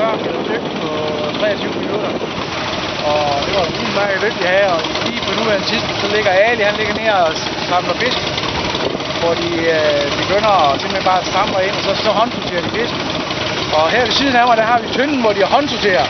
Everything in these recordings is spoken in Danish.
40 meter stykke på 23 minutter. Og det var en meget lykkelig have, og lige på nuværende tidspunkt, så ligger Ali, han ligger nede og samler fisk, hvor de øh, begynder at simpelthen bare samle ind, og så, så håndsorterer de fisk. Og her ved siden af mig, der har vi tynden, hvor de håndsorterer.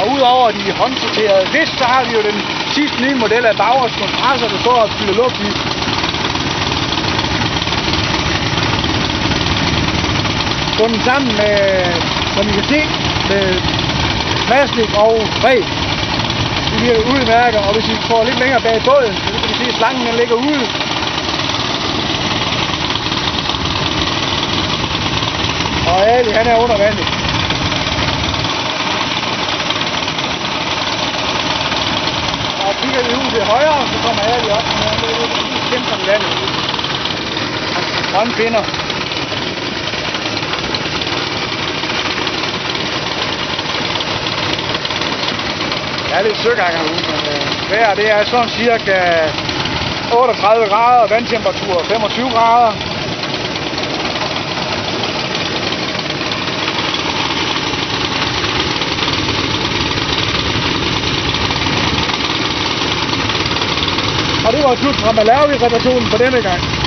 Og udover de håndsorterede fisk, så har vi jo den sidste nye model af Bauers kompressor, der står og fylder luft i. Bundet sammen med, som I kan se, med plastik og ræb. Det bliver udmærket, og hvis I får lidt længere bag båden, så kan I se, at slangen den ligger ude. Og Ali, han er under vandet. Og kigger vi ud til højre, så kommer op, og er lidt kæmpe om landet. Grønne pinder. Det er lidt søgang herude, men øh, vejret det er sådan cirka øh, 38 grader, vandtemperatur 25 grader. Og det var slut fra Malawi-reparationen for denne gang.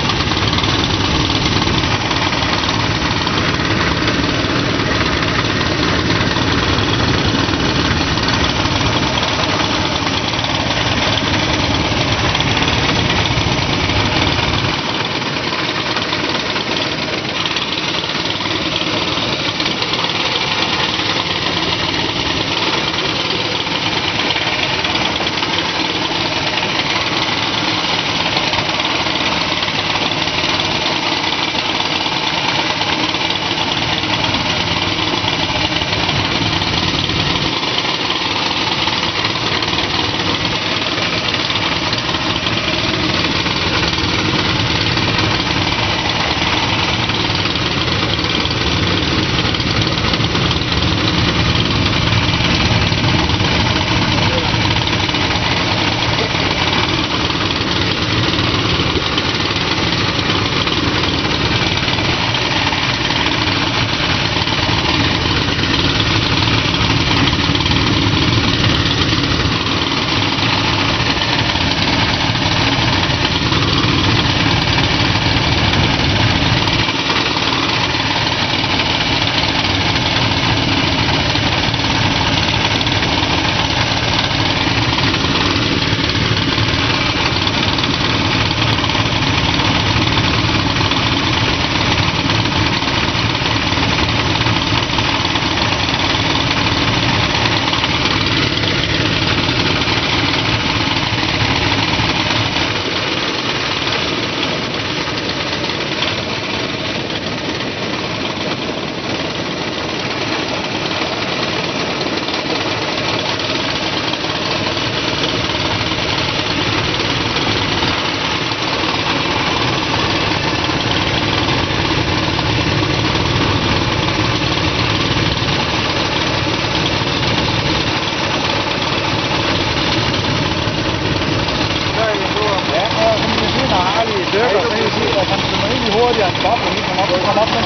Hurtigere end Bob, og han kommer op, han kommer op med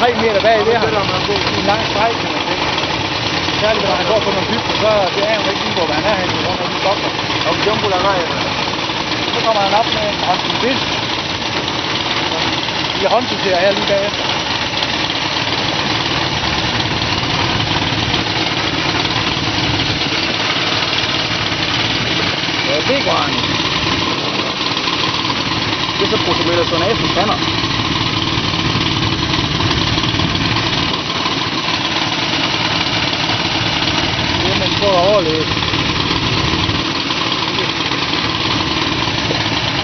3 meter bag ved ham. I en lang streg, kan man sige. Særligt, når han går på nogle dybder, så det er han ikke lige, hvor han er henne, grund af de bobler. Og jumbo der nej. Så kommer han op med en håndfuld fisk. Vi håndsorterer her lige bagefter. esa posibilidad son eso, pena. Viene un poco ole.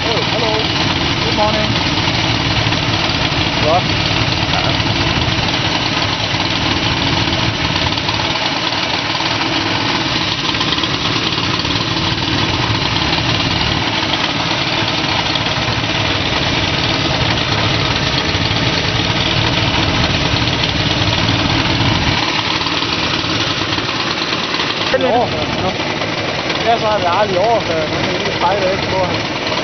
Oh, hallo. Good morning. Ja. Ja, så har vi aldrig overført. spejder ikke på ham.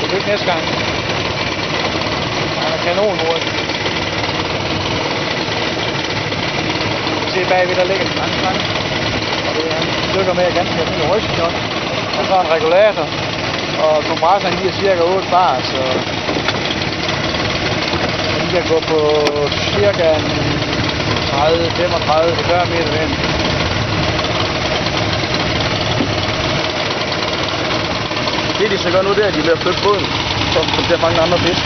Det er ikke næste gang. Han er kanon hurtigt. Se bagved, der ligger en lang slange. Og det er han dykker med ganske almindelig rygsknot. Og så en regulator. Og kompressoren giver cirka 8 bar, så den kan gå på cirka 30-35, det gør mere end det de så gør nu, det er, at de er ved at flytte båden, som, kommer til at fange andre fisk.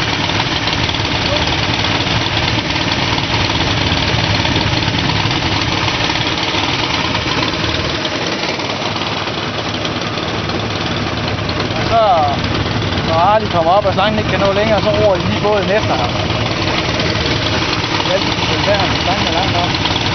Så, når Arli kommer op, og slangen ikke kan nå længere, så roer de lige båden efter ham. Det er altid at slangen er langt op.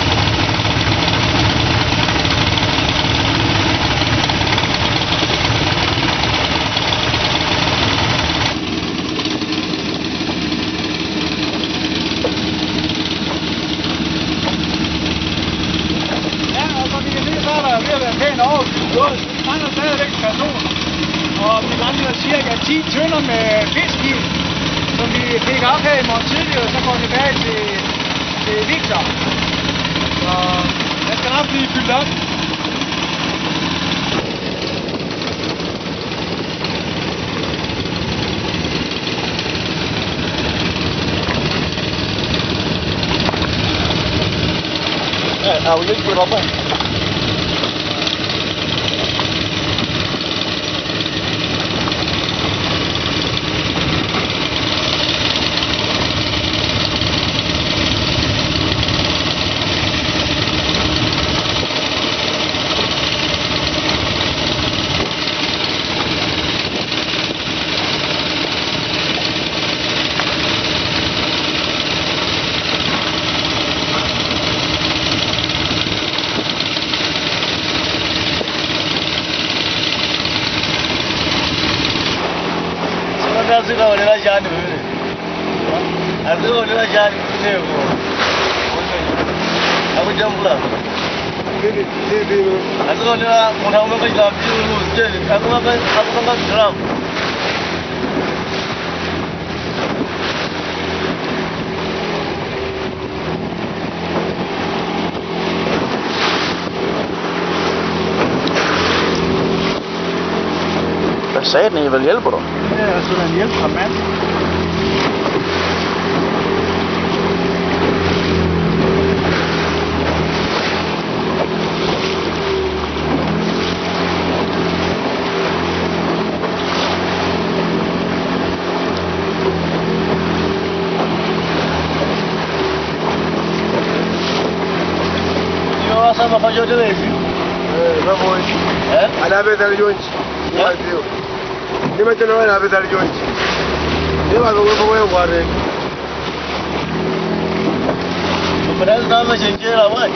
up. Alright, uh, we good for it all هذا ولا جانب هذا ولا جانب منه أبو جملة هذا ولا منهم ما يجلب جلوس جلب هذا ما هذا ما جرام Sydney, Viljelbro. souvenirs, promesse. Sen bakacağız değil mi? Evet, ben bu iş. a Ali abi de é, é Vai, viu? Dime te lo ven a pesar yo. Dime lo que voy a guardar. Eh. Pero es nada más en que la voy.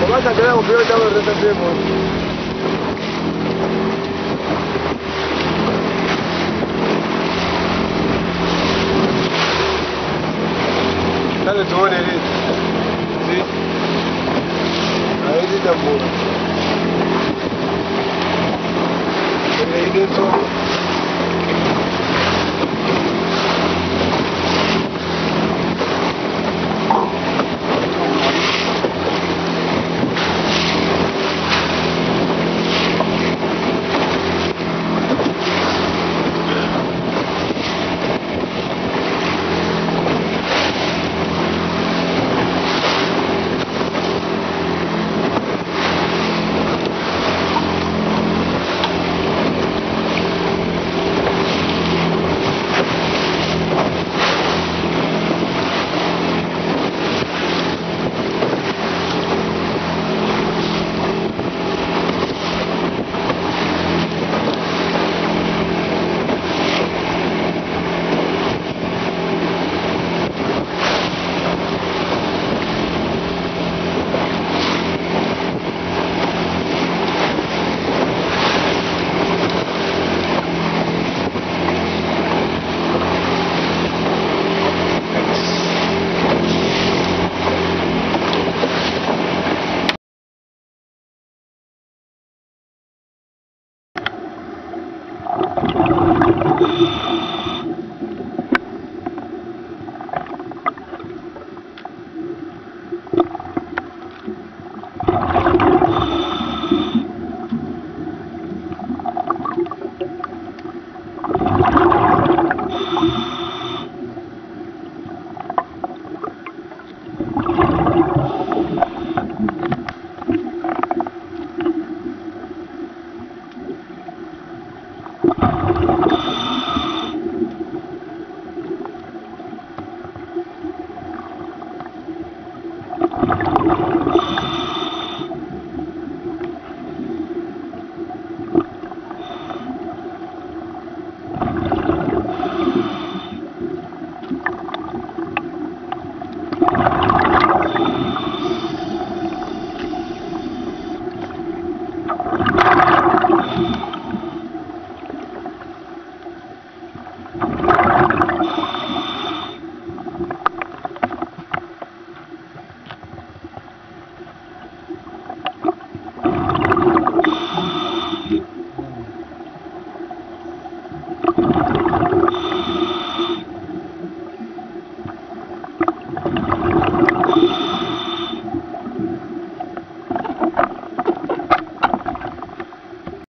¿Cómo vas a creer un piloto de retención? Hadi tuvalet.